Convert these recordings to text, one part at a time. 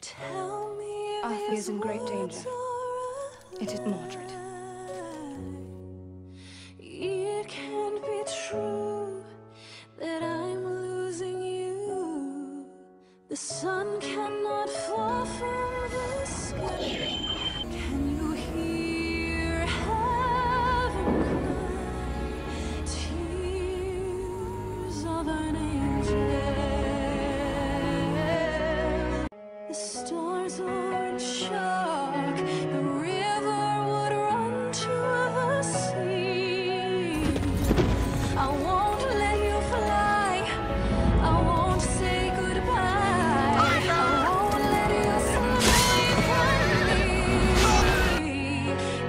Tell me Arthur is in great danger. It is Mordred. It can't be true that I'm losing you. The sun cannot fall from The stars are in shock. The river would run to the sea. I won't let you fly. I won't say goodbye. I won't let you me.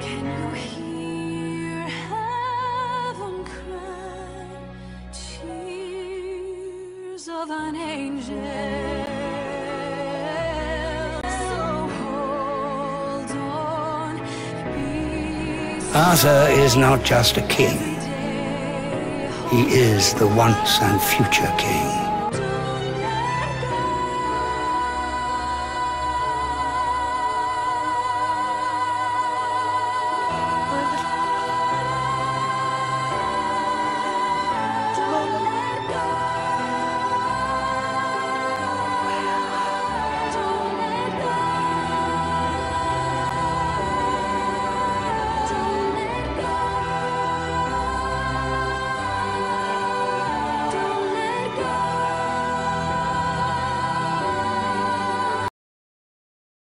Can you hear heaven cry? Tears of an angel. Arthur is not just a king. He is the once and future king.